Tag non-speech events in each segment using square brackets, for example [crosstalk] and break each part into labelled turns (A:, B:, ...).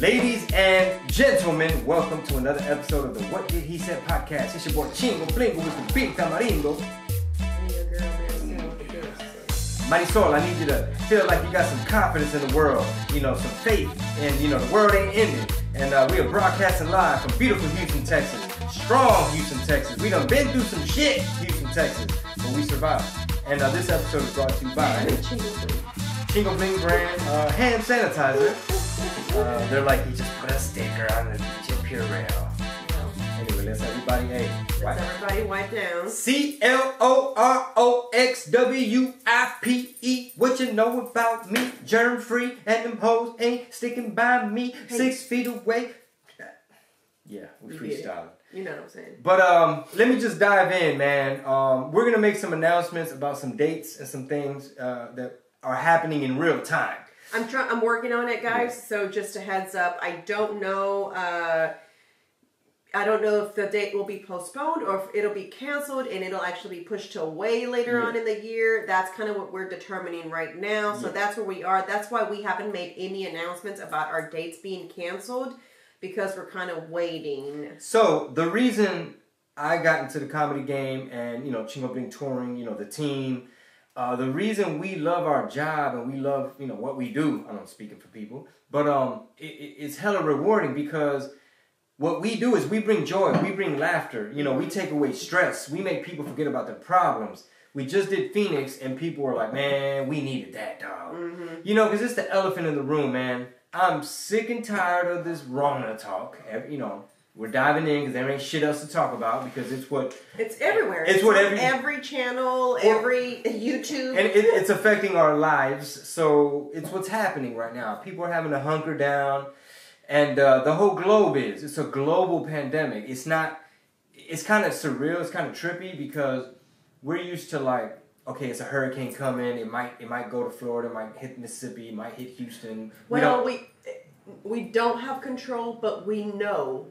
A: Ladies and gentlemen, welcome to another episode of the What Did He Said podcast. It's your boy Chingo Blingo with the big tamarindo.
B: And your girl Marisol with the girls.
A: Marisol, I need you to feel like you got some confidence in the world, you know, some faith, and you know, the world ain't ending. And uh, we are broadcasting live from beautiful Houston, Texas. Strong Houston, Texas. We done been through some shit, Houston, Texas, but we survived. And uh, this episode is brought to you by Chingo Bling brand uh, hand sanitizer. Uh, they're like, you just put a sticker on the chip Purell. Anyway, let's everybody, hey,
B: Let's
A: wipe.
B: everybody wipe down.
A: C L O R O X W I P E. What you know about me? Germ free, and them hoes ain't sticking by me.
B: Hey.
A: Six feet away. Yeah, we freestyling.
B: You know what I'm saying?
A: But um, let me just dive in, man. Um, we're gonna make some announcements about some dates and some things uh, that are happening in real time.
B: I'm trying. I'm working on it, guys. So just a heads up. I don't know. Uh, I don't know if the date will be postponed or if it'll be canceled and it'll actually be pushed to way later
A: Yeah.
B: on in the year. That's kind of what we're determining right now. So
A: Yeah.
B: that's where we are. That's why we haven't made any announcements about our dates being canceled because we're kind of waiting.
A: So the reason I got into the comedy game and you know Chingo Bling touring, you know the team, uh, the reason we love our job and we love you know what we do. I don't speaking for people, but um, it, it- it's hella rewarding because what we do is we bring joy, we bring laughter. You know, we take away stress. We make people forget about their problems. We just did Phoenix and people were like, "Man, we needed that, dog." You know, because it's the elephant in the room, man. I'm sick and tired of this Rona talk. You know, we're diving in because there ain't shit else to talk about because it's what
B: It's everywhere.
A: It's what every-
B: every channel, every YouTube.
A: and it, it's affecting our lives. So it's what's happening right now. People are having to hunker down, and uh, the whole globe is. It's a global pandemic. It's not. It's kind of surreal. It's kind of trippy because we're used to like. Okay, it's a hurricane coming. It might it might go to Florida. It might hit Mississippi. It might hit Houston. We
B: Well,
A: don't-
B: we we don't have control, but we know.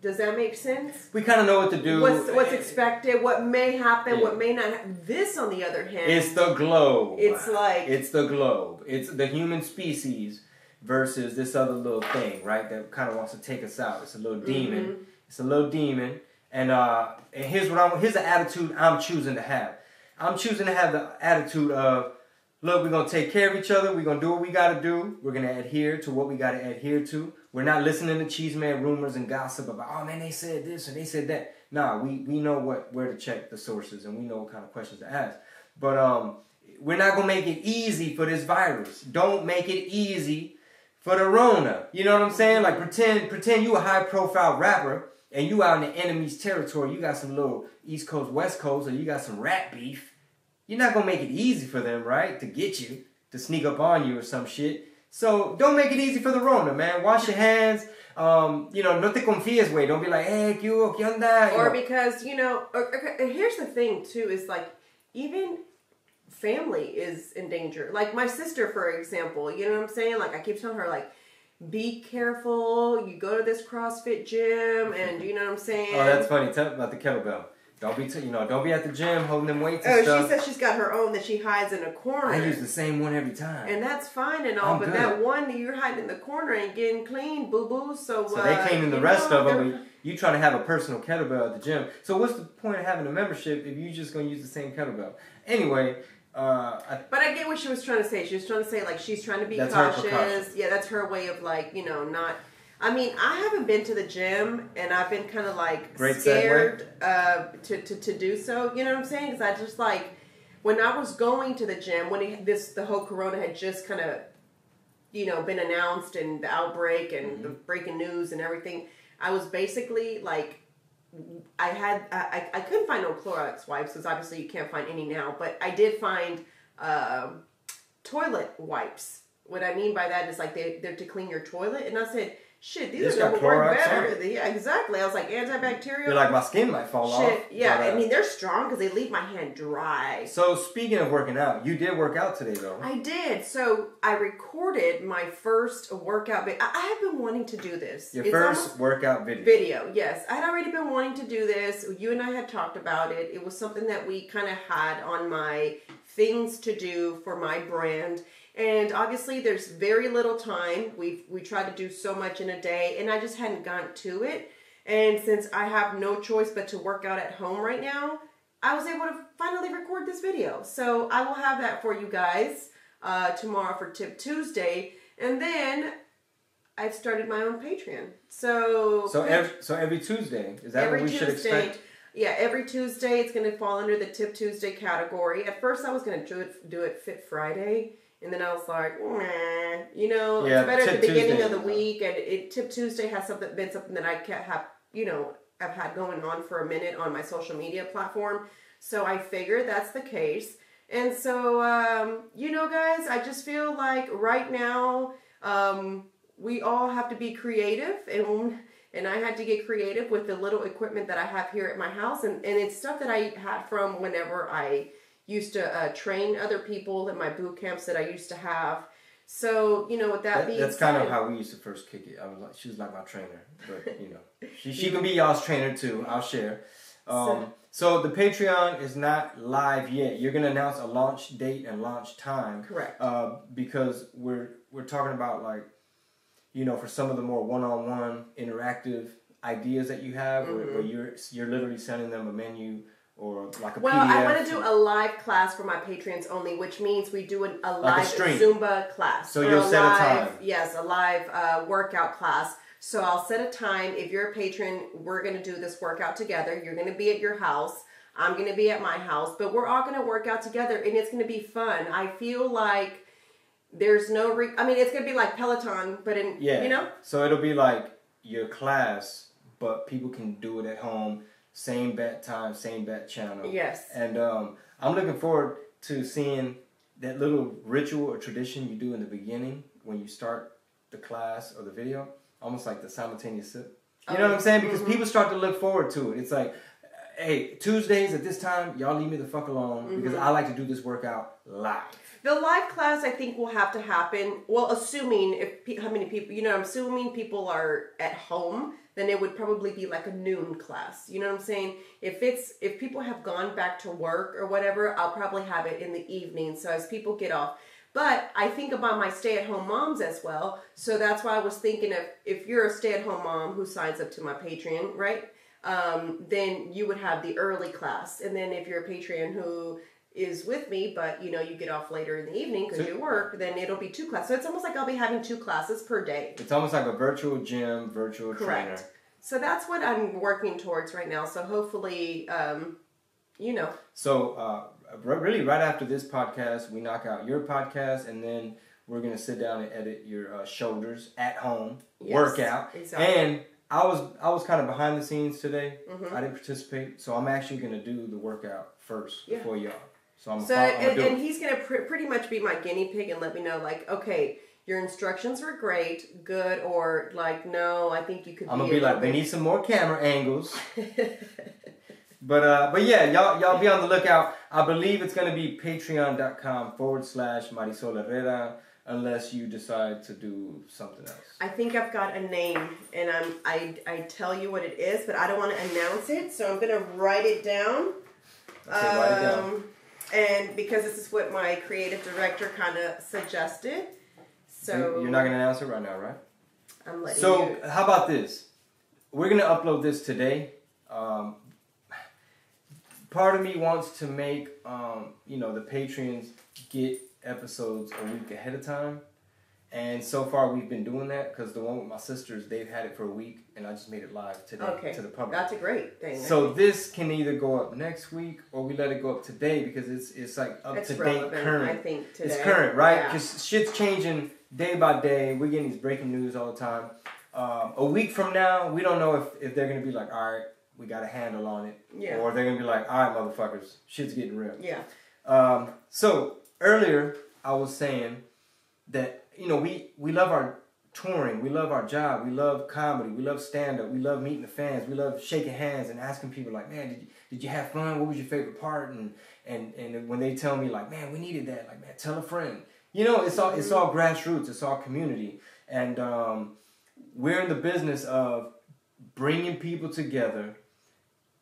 B: Does that make sense?
A: we kind of know what to do.
B: What's what's expected? What may happen?
A: Yeah.
B: What may not? happen. This, on the other hand,
A: It's the globe.
B: It's like-
A: it's the globe. It's the human species versus this other little thing, right? That kind of wants to take us out. It's a little demon.
B: Mm-hmm.
A: It's a little demon. And uh, and here's what I'm. Here's the attitude I'm choosing to have. I'm choosing to have the attitude of, look, we're gonna take care of each other. We're gonna do what we gotta do. We're gonna adhere to what we gotta adhere to. We're not listening to chisme rumors and gossip about, oh man, they said this and they said that. Nah, we we know what where to check the sources and we know what kind of questions to ask. But um, we're not gonna make it easy for this virus. Don't make it easy for the Rona. You know what I'm saying? Like pretend pretend you a high profile rapper and you out in the enemy's territory. You got some little East Coast, West Coast, or you got some rat beef. You're not gonna make it easy for them, right? To get you, to sneak up on you or some shit. So don't make it easy for the Rona, man. Wash your hands. Um, you know, no te confíes, way. Don't be like, hey, ¿qué hubo? ¿Qué onda?
B: Or
A: know,
B: because you know. Here's the thing too: is like even family is in danger. Like my sister, for example. You know what I'm saying? Like I keep telling her, like. Be careful. You go to this CrossFit gym, and [laughs] you know what I'm saying.
A: oh, that's funny. Tell about the kettlebell. Don't be, t- you know, don't be at the gym holding them weights and
B: Oh,
A: stuff.
B: she says she's got her own that she hides in a corner.
A: I use the same one every time.
B: And that's fine and all,
A: I'm
B: but
A: good.
B: that one that you're hiding in the corner ain't getting clean, boo boo. So,
A: So
B: uh,
A: they cleaning the rest
B: know,
A: of them. But you trying to have a personal kettlebell at the gym. So what's the point of having a membership if you're just gonna use the same kettlebell? Anyway, uh, I,
B: But I get what she was trying to say. She was trying to say like she's trying to be cautious. Yeah, that's her way of like you know not. I mean, I haven't been to the gym, and I've been kind of like
A: Great
B: scared uh, to, to to do so. You know what I'm saying? Because I just like when I was going to the gym when it, this the whole Corona had just kind of you know been announced and the outbreak and the breaking news and everything. I was basically like I had I, I couldn't find no Clorox wipes because obviously you can't find any now, but I did find um, toilet wipes. What I mean by that is like they they're to clean your toilet, and I said, "Shit, these
A: It's
B: are gonna work better." Yeah, exactly. I was like antibacterial.
A: you're like my skin might fall
B: Shit,
A: off.
B: yeah.
A: but, uh,
B: I mean they're strong because they leave my hand dry.
A: So speaking of working out, you did work out today though.
B: I did. So I recorded my first workout. Vi- I, I have been wanting to do this.
A: Your
B: It's
A: first workout video.
B: video yes i had already been wanting to do this you and i had talked about it it was something that we kind of had on my things to do for my brand And obviously, there's very little time. We we try to do so much in a day, and I just hadn't gotten to it. And since I have no choice but to work out at home right now, I was able to finally record this video. So I will have that for you guys uh, tomorrow for Tip Tuesday, and then I've started my own Patreon. So
A: So every so every Tuesday is that
B: every
A: what we should expect?
B: Yeah, every Tuesday it's going to fall under the Tip Tuesday category. At first, I was going to do it do it Fit Friday, and then I was like, nah, you know,
A: Yeah,
B: it's better at the beginning
A: Tuesday
B: of the week, and it Tip Tuesday has something been something that I can't have, you know, I've had going on for a minute on my social media platform. So I figured that's the case. And so, um, you know, guys, I just feel like right now um, we all have to be creative, and and I had to get creative with the little equipment that I have here at my house, and and it's stuff that I had from whenever I used to uh, train other people in my boot camps that I used to have. So you know, with that,
A: That,
B: being
A: that's
B: said,
A: kind of how we used to first kick it. I was like, she was like my trainer, but you know, [laughs] she she can be y'all's trainer too. I'll share. Um, so the Patreon is not live yet. You're gonna announce a launch date and launch time.
B: Correct.
A: Uh, because we're we're talking about like, you know, for some of the more one-on-one interactive ideas that you have,
B: Mm-hmm.
A: where you're you're literally sending them a menu or like a
B: Well,
A: PDF.
B: I want to do a live class for my patrons only, which means we do an, a live
A: stream.
B: Zumba class.
A: So you'll set a
B: live,
A: time.
B: Yes, a live uh, workout class. So I'll set a time. If you're a patron, we're going to do this workout together. You're going to be at your house. I'm going to be at my house, but we're all going to work out together, and it's going to be fun. I feel like there's no. Re- I mean, it's going to be like Peloton, but in
A: Yeah.
B: you know.
A: So it'll be like your class, but people can do it at home. Same bet time, same bet channel.
B: Yes.
A: And um, I'm looking forward to seeing that little ritual or tradition you do in the beginning when you start the class or the video, almost like the simultaneous sip. You know what I'm saying? Because people start to look forward to it. It's like, hey, Tuesdays at this time, y'all leave me the fuck alone because I like to do this workout live.
B: The live class, I think, will have to happen. Well, assuming if how many people, you know, I'm assuming people are at home, then it would probably be like a noon class. You know what I'm saying? If it's if people have gone back to work or whatever, I'll probably have it in the evening. So as people get off. But I think about my stay-at-home moms as well. So that's why I was thinking of if you're a stay-at-home mom who signs up to my Patreon, right? Um, then you would have the early class, and then if you're a Patreon who is with me, but you know you get off later in the evening because
A: So-
B: you work, then it'll be two classes. So it's almost like I'll be having two classes per day.
A: It's almost like a virtual gym, virtual
B: Correct.
A: trainer.
B: So that's what I'm working towards right now. So hopefully, um, you know,
A: So, uh, really, right after this podcast, we knock out your podcast, and then we're gonna sit down and edit your uh, shoulders at home
B: Yes,
A: workout.
B: exactly.
A: And I was I was kind of behind the scenes today.
B: Mm-hmm.
A: I didn't participate, so I'm actually gonna do the workout first
B: Yeah.
A: before y'all. So I'm
B: so
A: I'm
B: and,
A: do
B: and he's gonna pr- pretty much be my guinea pig and let me know like, okay, your instructions were great, good, or like, no, I think you could.
A: I'm gonna be like, we need some more camera angles. [laughs] But uh, but yeah, y'all y'all be on the lookout. I believe it's gonna be patreon.com forward slash Marisol Herrera unless you decide to do something else.
B: I think I've got a name, and I'm I I tell you what it is, but I don't want to announce it, so I'm gonna write it down.
A: Okay, write it down.
B: And because this is what my creative director kind of suggested, so
A: You're not gonna announce it right now, right?
B: I'm letting
A: So
B: you.
A: how about this? We're gonna upload this today. Um, part of me wants to make um, you know the patrons get episodes a week ahead of time, and so far we've been doing that because the one with my sisters they've had it for a week, and I just made it live today
B: Okay,
A: to the public.
B: that's a great thing.
A: So this can either go up next week or we let it go up today because it's it's like up
B: it's
A: to date current.
B: I think today.
A: It's current, right?
B: Yeah.
A: Because shit's changing day by day. We're getting these breaking news all the time. Um, a week from now, we don't know if, if they're gonna be like, all right, we got a handle on it,
B: Yeah.
A: or they're gonna be like, all right, motherfuckers, shit's getting real.
B: Yeah.
A: Um, so earlier, I was saying that you know we we love our touring, we love our job, we love comedy, we love stand up, we love meeting the fans, we love shaking hands and asking people like, man, did you, did you have fun? What was your favorite part? And and and when they tell me like, man, we needed that, like, man, tell a friend. You know, it's all it's all grassroots, it's all community, and um, we're in the business of bringing people together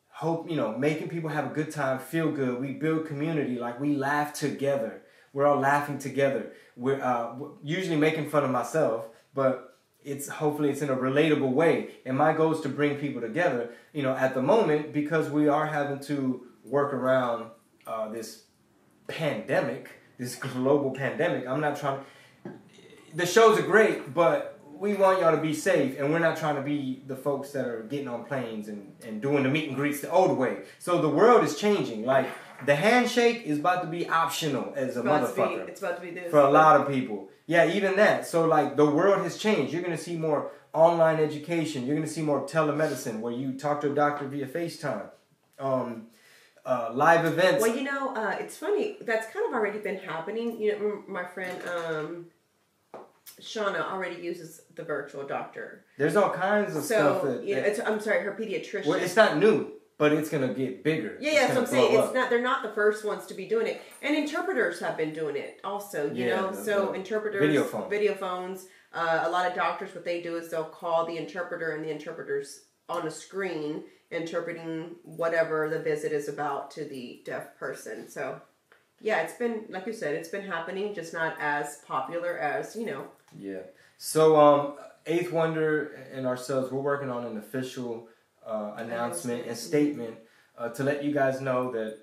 A: hope you know making people have a good time feel good we build community like we laugh together We're all laughing together. We're uh, usually making fun of myself, but it's hopefully it's in a relatable way. And my goal is to bring people together. You know, at the moment because we are having to work around uh, this pandemic, this global pandemic. I'm not trying. The shows are great, but we want y'all to be safe, and we're not trying to be the folks that are getting on planes and, and doing the meet and greets the old way. So the world is changing. Like the handshake is about to be optional as a
B: to
A: motherfucker
B: be, it's about to be this.
A: for a lot of people. Yeah, even that. So like the world has changed. You're gonna see more online education. You're gonna see more telemedicine where you talk to a doctor via FaceTime. Um, uh, live events.
B: Well, you know, uh, it's funny. That's kind of already been happening. You know, my friend um, Shauna already uses the virtual doctor.
A: There's all kinds of stuff
B: So,
A: that,
B: you know,
A: that-
B: it's, I'm sorry, her pediatrician.
A: well, it's not new, but it's gonna get bigger.
B: yeah, yeah, that's I'm saying. It's
A: up.
B: not. They're not the first ones to be doing it, and interpreters have been doing it also. You
A: Yeah,
B: know,
A: the-
B: so
A: the
B: interpreters,
A: video phone.
B: video phones. Uh, a lot of doctors, what they do is they'll call the interpreter, and the interpreter's on a screen interpreting whatever the visit is about to the deaf person. So, yeah, it's been like you said, it's been happening, just not as popular as you know.
A: Yeah. So um, Eighth Wonder and ourselves, we're working on an official uh, announcement and statement uh, to let you guys know that.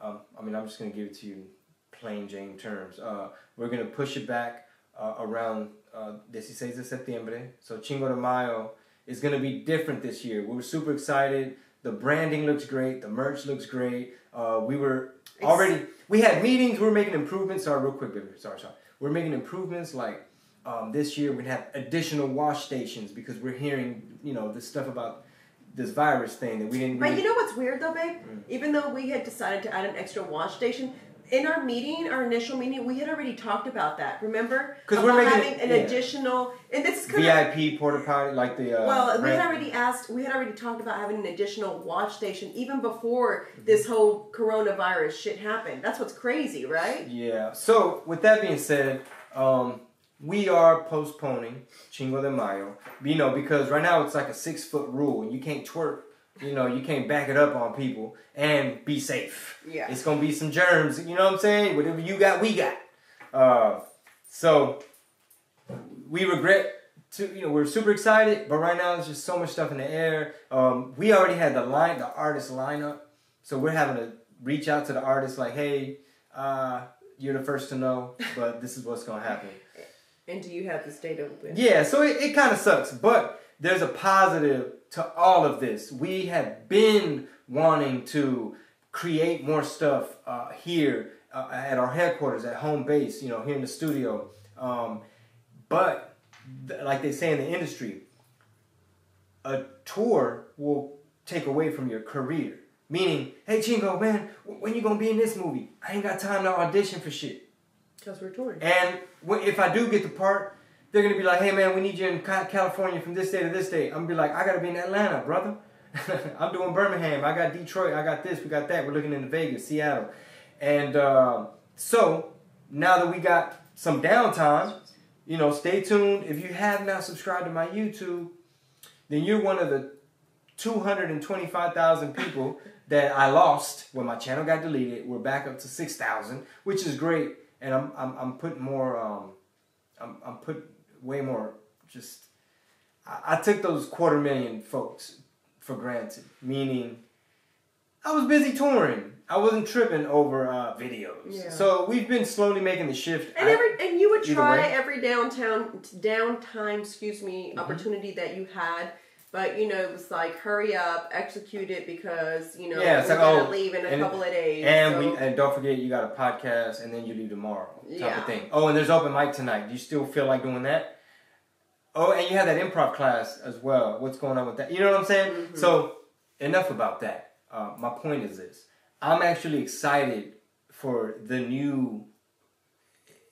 A: Um, I mean, I'm just gonna give it to you plain Jane terms. Uh, we're gonna push it back uh, around uh, 16 de septiembre. So Chingo de Mayo is gonna be different this year. We were super excited. The branding looks great. The merch looks great. Uh, we were already we had meetings. We were making improvements. Sorry, real quick, baby. Sorry, sorry. We're making improvements. Like um, this year, we have additional wash stations because we're hearing you know this stuff about this virus thing that we didn't.
B: But
A: really-
B: you know what's weird though, babe?
A: Mm.
B: Even though we had decided to add an extra wash station, in our meeting, our initial meeting, we had already talked about that. Remember?
A: Because we're making-
B: having an
A: yeah.
B: additional, and this is
A: VIP porta potty like the. Uh,
B: well, we had already asked, we had already talked about having an additional wash station even before
A: Mm-hmm.
B: this whole coronavirus shit happened. That's what's crazy, right?
A: Yeah. So with that being said, um, we are postponing Chingo de Mayo. You know, because right now it's like a six foot rule, and you can't twerk. You know, you can't back it up on people and be safe.
B: Yeah.
A: It's gonna be some germs. You know what I'm saying? Whatever you got, we got. Uh, so we regret to you know we're super excited, but right now there's just so much stuff in the air. Um, we already had the line, the artist lineup, so we're having to reach out to the artists like, hey, uh, you're the first to know, but this is what's gonna happen.
B: And do you have this data open?
A: Yeah, so it, it kind of sucks, but there's a positive to all of this. We have been wanting to create more stuff uh, here uh, at our headquarters, at home base, you know, here in the studio. Um, but th- like they say in the industry, a tour will take away from your career. Meaning, hey Chingo, man, when you gonna be in this movie? I ain't got time to audition for shit.
B: Because we're touring.
A: And if I do get the part, they're gonna be like, "Hey man, we need you in California from this day to this day." I'm gonna be like, "I gotta be in Atlanta, brother. [laughs] I'm doing Birmingham. I got Detroit. I got this. We got that. We're looking into Vegas, Seattle." And uh, so now that we got some downtime, you know, stay tuned. If you have not subscribed to my YouTube, then you're one of the 225,000 people that I lost when my channel got deleted. We're back up to 6,000, which is great. And I'm, I'm, I'm putting more, um, I'm, I'm put way more just, I, I took those quarter million folks for granted, meaning I was busy touring. I wasn't tripping over uh, videos.
B: Yeah.
A: So we've been slowly making the shift.
B: And every and you would try
A: way.
B: every downtown downtime, excuse me,
A: Mm-hmm.
B: opportunity that you had, but you know it was like hurry up, execute it because you know
A: Yeah,
B: we're
A: like,
B: gonna
A: oh,
B: leave in a
A: and-
B: couple of days.
A: And
B: so-
A: we and don't forget you got a podcast and then you leave tomorrow type
B: Yeah.
A: of thing. Oh, and there's open mic tonight. Do you still feel like doing that? Oh, and you have that improv class as well. What's going on with that? You know what I'm saying?
B: Mhm.
A: So enough about that. Uh, my point is this: I'm actually excited for the new.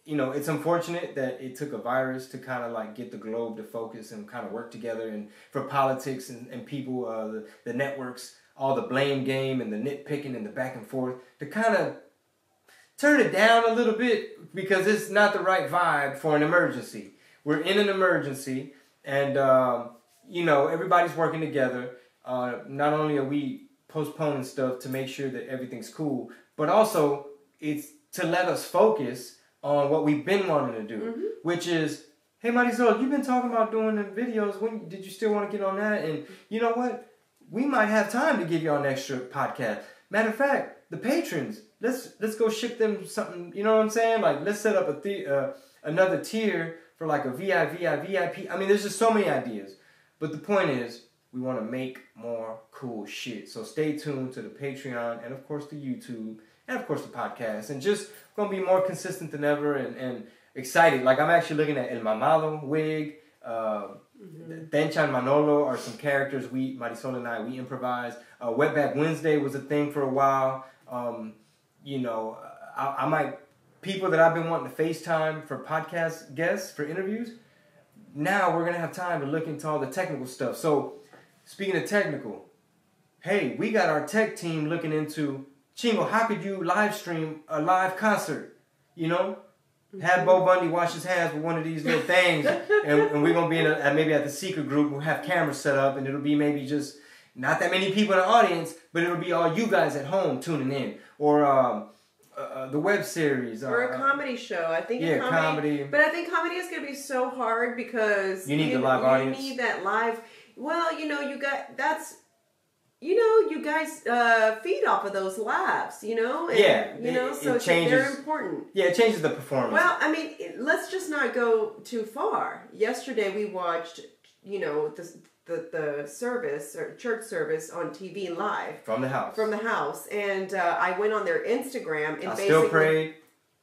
A: You know, it's unfortunate that it took a virus to kind of like get the globe to focus and kind of work together, and for politics and, and people, uh, the, the networks, all the blame game and the nitpicking and the back and forth to kind of turn it down a little bit because it's not the right vibe for an emergency. We're in an emergency, and um, you know everybody's working together. Uh, not only are we postponing stuff to make sure that everything's cool, but also it's to let us focus on what we've been wanting to do,
B: Mm-hmm.
A: which is, hey, Marisol, you've been talking about doing the videos. When did you still want to get on that? And you know what? We might have time to give you an extra podcast. Matter of fact, the patrons, let's let's go ship them something. You know what I'm saying? Like let's set up a the, uh, another tier for like a VI, VI, VIP. I mean, there's just so many ideas. But the point is, we want to make more cool shit. So stay tuned to the Patreon and of course the YouTube and of course the podcast. And just gonna be more consistent than ever and, and excited. Like I'm actually looking at El Mamado wig. Uh, Benchan Manolo are some characters we Marisol and I we improvised. Uh, Wetback Wednesday was a thing for a while. Um, you know, I, I might people that I've been wanting to FaceTime for podcast guests for interviews. Now we're gonna have time to look into all the technical stuff. So speaking of technical, hey, we got our tech team looking into Chingo. How could you live stream a live concert? You know, have Bo Bundy wash his hands with one of these little things, [laughs] and, and we're gonna be in a, maybe at the secret group. We'll have cameras set up, and it'll be maybe just not that many people in the audience, but it'll be all you guys at home tuning in, or um, uh, uh, the web series,
B: or a
A: uh,
B: comedy show. I think a
A: yeah,
B: comedy,
A: comedy.
B: But I think comedy is going to be so hard because
A: You need the live
B: you
A: audience.
B: need that live. Well, you know, you got that's. You know, you guys uh, feed off of those laughs. You know, and,
A: Yeah,
B: You know,
A: it-
B: so
A: it
B: it's- they're important.
A: Yeah, it changes the performance.
B: Well, I mean, let's just not go too far. Yesterday we watched, you know, the the, the service or church service on TV live
A: from the house.
B: from the house, and uh, I went on their Instagram and
A: I
B: basically,
A: still prayed.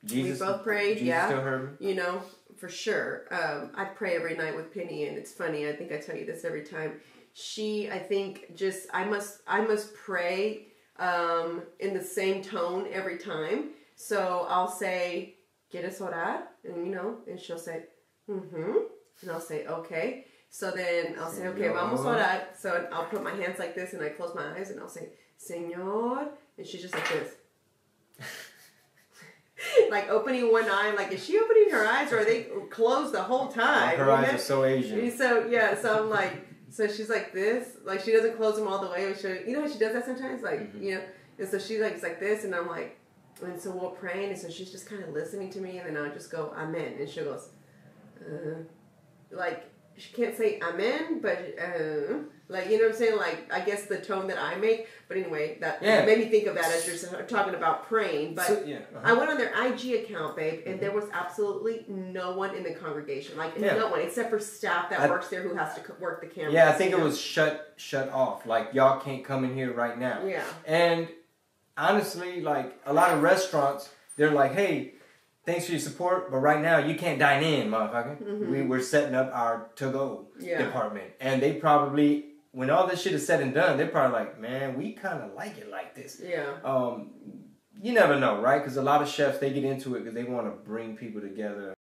A: Jesus,
B: both prayed,
A: Jesus
B: yeah.
A: still heard me.
B: you know, for sure. Um, I pray every night with Penny, and it's funny. I think I tell you this every time. She, I think, just I must I must pray um, in the same tone every time. So I'll say, "Quieres orar?" and you know, and she'll say, "Mm-hmm," and I'll say, "Okay." So then I'll say, "Okay, vamos a orar." So I'll put my hands like this, and I close my eyes, and I'll say, "Señor," and she's just like this [laughs] like opening one eye. Like, is she opening her eyes or are they closed the whole time?
A: Her eyes are so Asian.
B: So yeah, so I'm like, so she's like this, like she doesn't close them all the way. She, you know, she does that sometimes, like
A: Mm-hmm.
B: you know. And so she like it's like this, and I'm like, and so we're praying, and so she's just kind of listening to me, and then I'll just go amen, and she goes, uh, like she can't say amen, but uh, like you know what I'm saying, like I guess the tone that I make. But anyway, that
A: Yeah.
B: made me think of that as you're talking about praying, but.
A: So- yeah, uh-huh.
B: I went on their IG account, babe, and there was absolutely no one in the congregation. Like
A: Yeah.
B: no one except for staff that
A: I-
B: works there who has to work the camera.
A: Yeah, I think it was shut shut off. Like y'all can't come in here right now.
B: Yeah.
A: And honestly, like a lot of restaurants, they're like, "Hey, thanks for your support, but right now you can't dine in, motherfucker. We we're setting up our to go
B: Mm-hmm. Yeah.
A: department." And they probably, when all this shit is said and done, they're probably like, "Man, we kind of like it like this."
B: Yeah.
A: Um, you never know, right? Because a lot of chefs they get into it because they want to bring people together